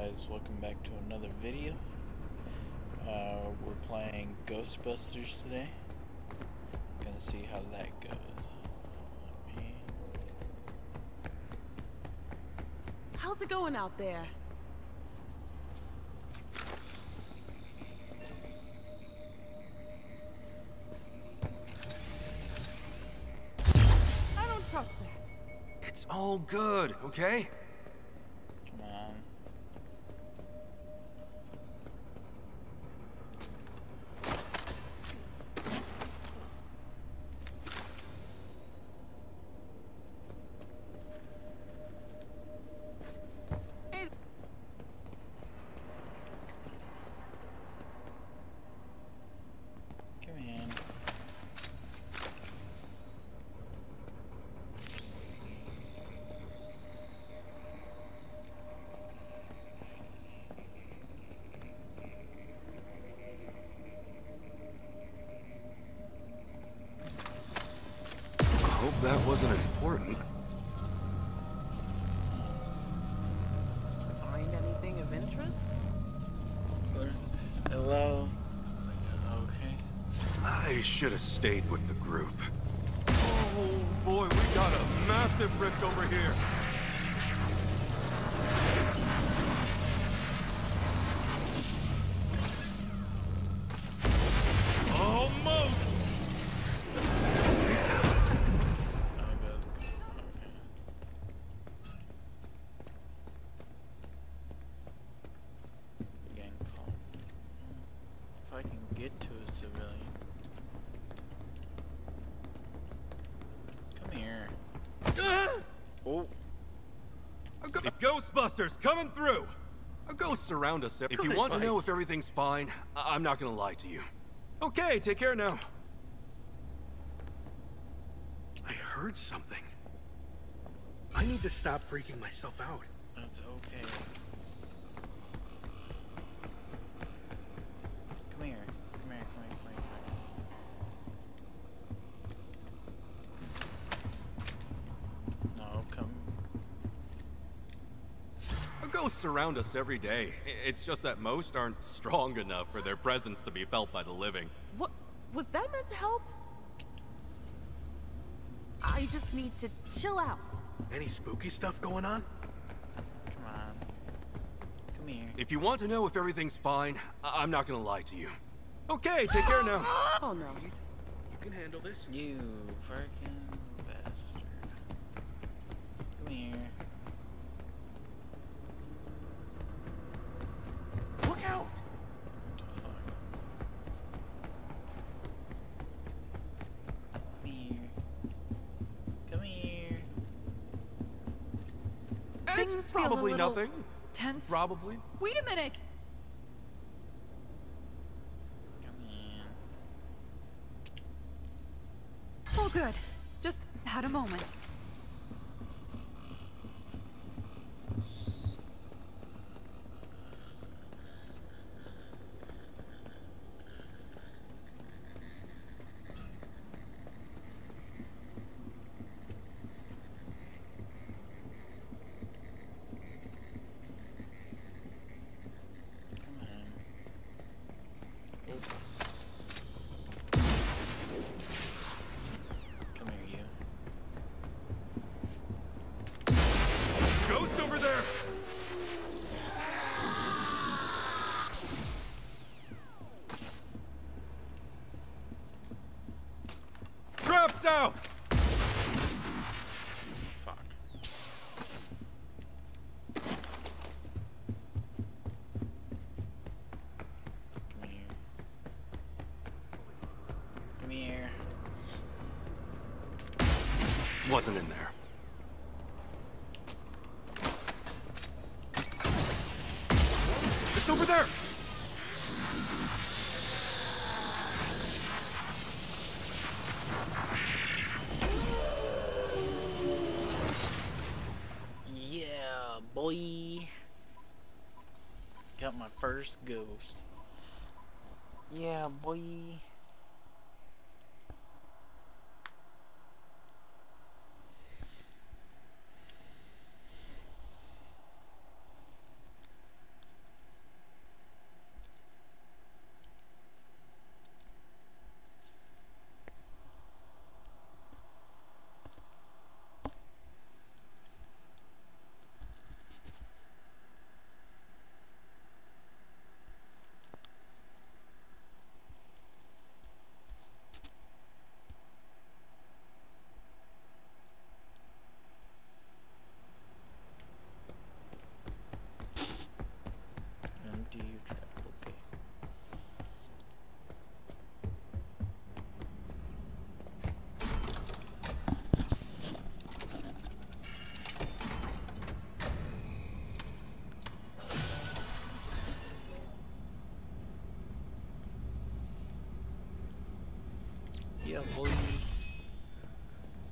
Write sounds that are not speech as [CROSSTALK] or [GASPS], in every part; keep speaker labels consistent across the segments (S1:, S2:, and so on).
S1: guys, welcome back to another video. Uh, we're playing Ghostbusters today. Gonna see how that goes. Me-
S2: How's it going out there? I don't trust that.
S3: It's all good, okay? I hope that wasn't important.
S2: find anything of interest?
S1: Hello? Okay.
S3: I should have stayed with the group. Oh boy, we got a massive rift over here.
S1: Get to a civilian. Come here. Ah! Oh,
S3: The Ghostbusters coming through! A ghost surround us. If you
S1: Good
S3: want to know if everything's fine, I- I'm not gonna lie to you. Okay, take care now.
S4: I heard something. I need to stop freaking myself out.
S1: that's okay. Come here. Come here, come here, come here, come here. No, come.
S3: Ghosts surround us every day. It's just that most aren't strong enough for their presence to be felt by the living.
S2: What was that meant to help? I just need to chill out.
S4: Any spooky stuff going on?
S1: Come on. Come here.
S3: If you want to know if everything's fine, I- I'm not gonna lie to you. Okay, take care now. [GASPS]
S2: Oh no.
S4: You can handle this.
S1: You freaking bastard. Come here.
S4: Look out!
S1: What the fuck? Come here. Come here.
S3: It's
S5: Things feel a
S3: probably nothing.
S5: Tense.
S3: Probably.
S5: Wait a minute.
S1: Come here.
S5: All good. Just had a moment.
S1: Come on. Oh. Come here, you.
S3: Ghost over there! Traps out!
S1: Fuck. Come here. Come here.
S3: Wasn't in there. It's over there!
S1: Yeah, boy. Got my first ghost. Yeah, boy.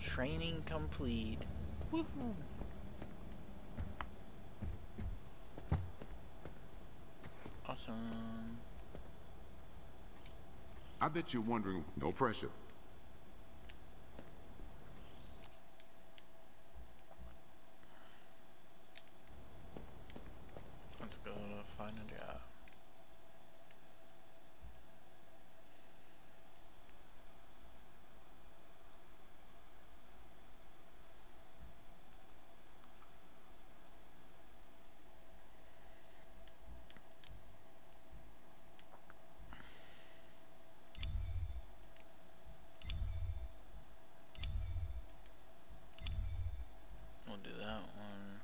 S1: Training complete. Woohoo. Awesome.
S6: I bet you're wondering, no pressure.
S1: Let's go find a job. We'll do that one.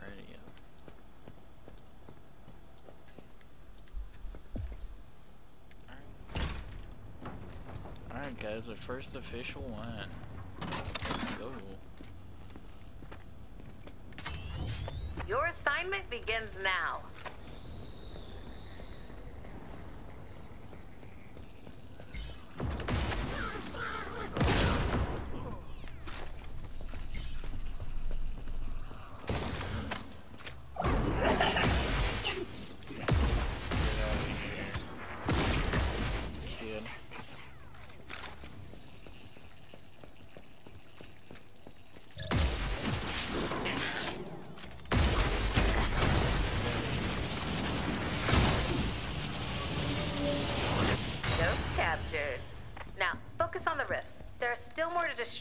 S1: Radio. Alright guys, the first official one. Go.
S7: Your assignment begins now.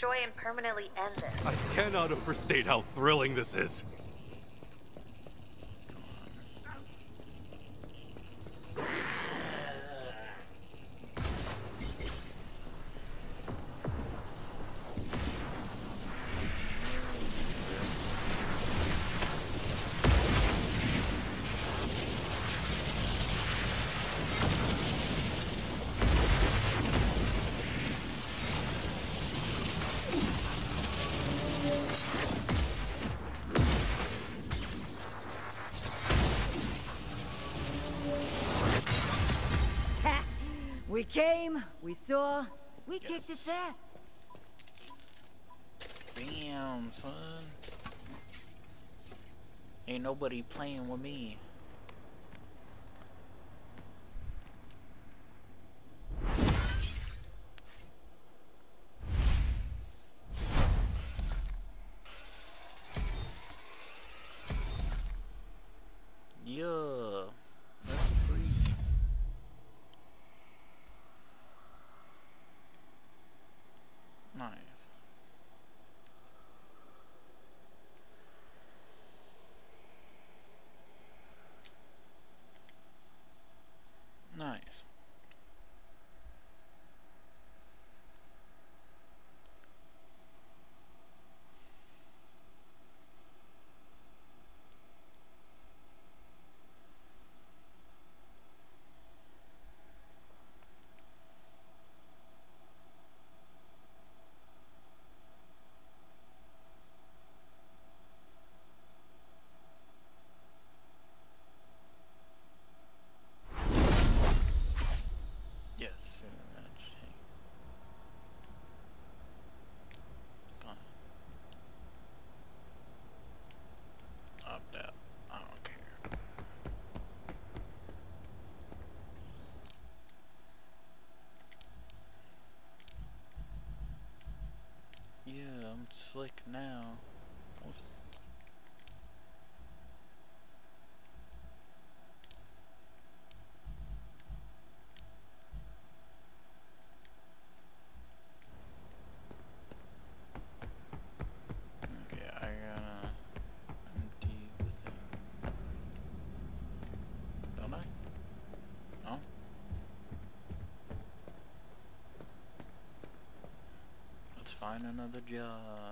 S7: Destroy and permanently end this.
S3: I cannot overstate how thrilling this is.
S8: We came, we saw, we kicked its ass.
S1: Damn, son. Ain't nobody playing with me. Find another job.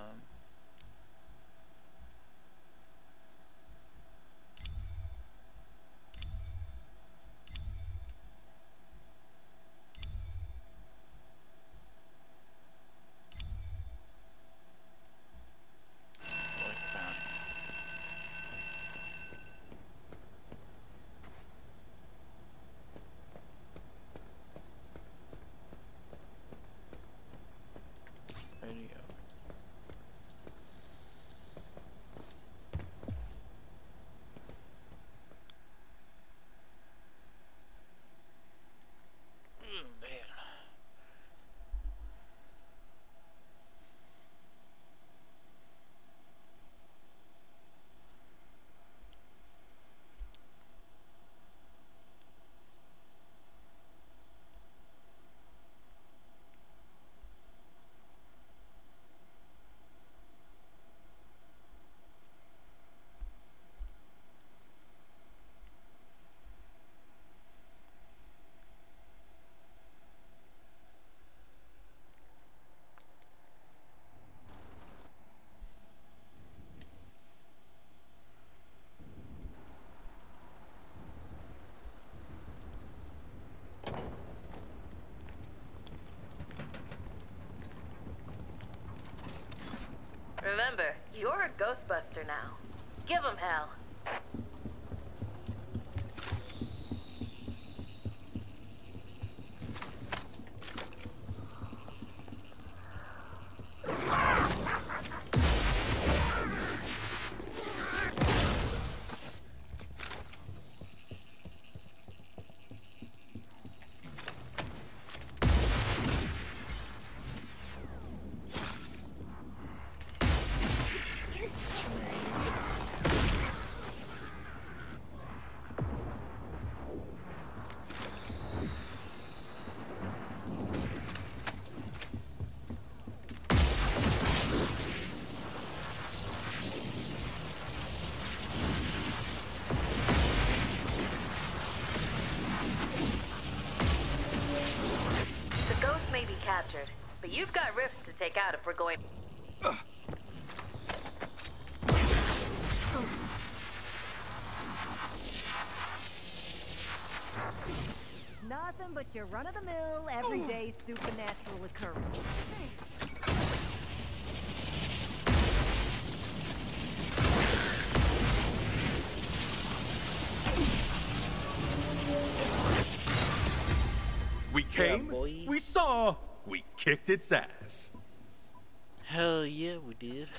S1: Remember,
S7: you're a Ghostbuster now. Give them hell. Captured, but you've got rifts to take out if we're going.
S8: Nothing but your run-of-the-mill, everyday supernatural occurrence.
S3: We came,
S1: boy.
S3: we saw, we kicked its ass.
S1: Hell yeah, we did.